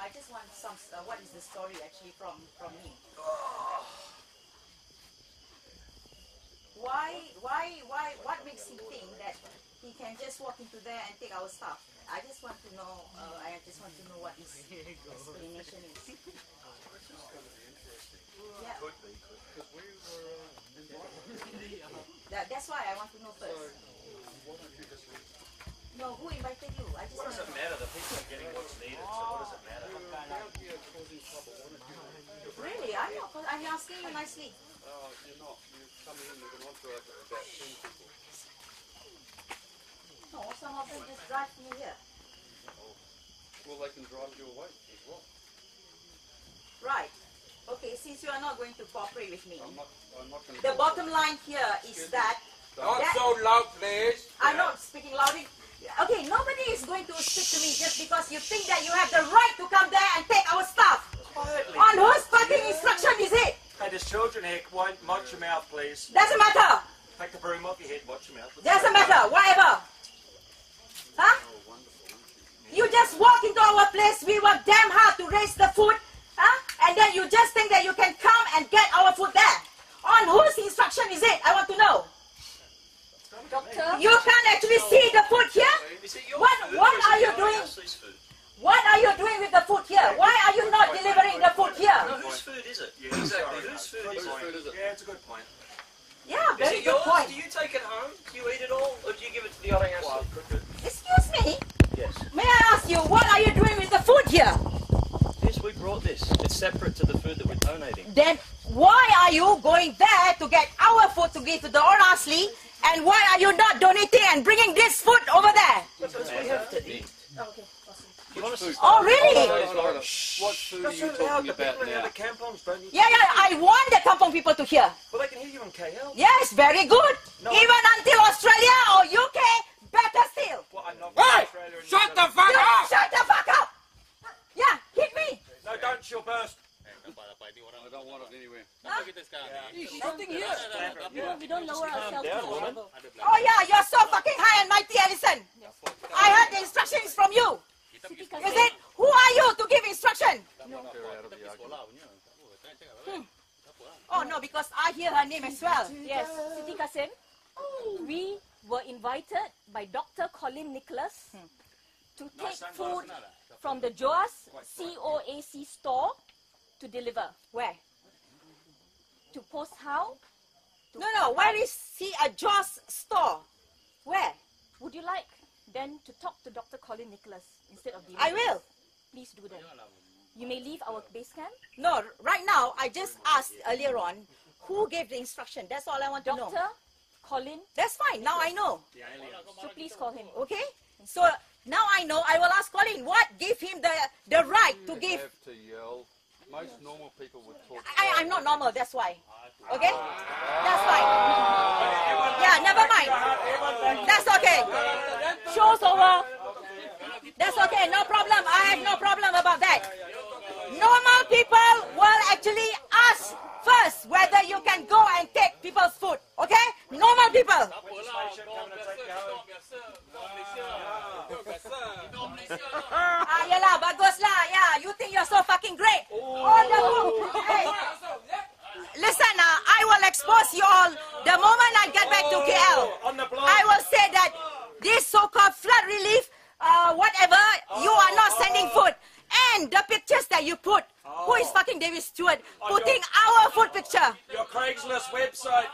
I just want some. Uh, what is the story actually from from him? Why, why, why? What makes him think that he can just walk into there and take our stuff? I just want to know. Uh, I just want to know what his explanation is. Yeah. That, that's why I want to know first. No, who invited you? I just What want does to it matter? The people are getting what's needed, so what does it matter? Really? I'm not. I'm asking you nicely. Oh, you're not. You're coming in with an entourage of about 10 people. No, some of them just drive me here. Well, they can drive you away as well. Right. Okay, since you are not going to cooperate with me, I'm not, I'm not going to... the bottom line here is that Not That- so loud, please. I'm not speaking loudly. Okay, nobody is going to speak to me just because you think that you have the right to come there and take our stuff. Quietly. On whose fucking instruction is it? Hey, there's children here. Won't watch your mouth, please. Doesn't matter. Take the broom off your head. Watch your mouth. Doesn't matter. Whatever. Huh? You just walk into our place. We work damn hard to raise the food. Huh? And then you just think that you can come and get our food there. On whose instruction is it? I want to know. Doctor, You can't actually see the food here? What- what or is it are you the doing? IRC's food? What are you doing with the food here? Why are you not delivering the food No, whose food is it? Yeah, exactly. Whose food is Whose food it? is it? Yeah, it's a good point. Yeah, Is very it good yours? point. Do you take it home? Do you eat it all? Or do you give it to the other Well, house? cook. Excuse me. Yes. May I ask you, what are you doing with the food here? Yes, we brought this. It's separate to the food that we're donating. Then why are you going there to get our food to give to the Orang Asli? And why are you not donating and bringing this food over there? Because we have to eat. Okay. You want us to Oh, really? No, no, no. Are you talking The about now? the campoms don't eat. Yeah, yeah, I want the Kampong people to hear. Well, they can hear you on KL. Yes, very good. No. Even until Australia or UK, better still. Well, I'm not Hey! from Australia. Shut the Zealand. fuck You up! shut the fuck up. Yeah, hit me. No, don't. She'll burst. I don't want it anywhere. nothing here. We don't, we don't lower ourselves down, to the level. Oh yeah, you're so fucking high and mighty, Alison. I heard the instructions from you. Siti Is Kasim, it? Who are you to give instruction? They're out of the argument. Because I hear her name as well. yes, Siti Kasim, we were invited by Dr. Colin Nicholas to take food from the Joas COAC store to deliver. Where? To Post How. No, no. Where is he a Joss store? Where? Would you like then to talk to Dr. Colin Nicholas instead of the I will. Please do that. You may leave our base camp. No, right now I just asked earlier on who gave the instruction. That's all I want to know. Dr. Colin, That's fine. Now I know. so please call him. Okay. So now I know. I will ask Colin what gave him the the right to You give. have to yell. Most normal people would talk. I, I'm not normal. That's why. Okay. That's fine. Yeah. Never mind. That's okay. Show's over. That's okay. No problem. I have no problem about that. People will actually ask first whether you can go and take people's food. Okay? Normal people. Station coming to take you home. Ah, yalah, bagus lah. Yeah, you think you're so fucking great. Oh, the hey. Listen, uh, I will expose you all the moment I get back to KL. On the block. I will say that this so-called flood relief, uh, whatever, you are not sending food. And the pictures that you put, who is fucking David Stewart, putting our food picture. Your Craigslist website.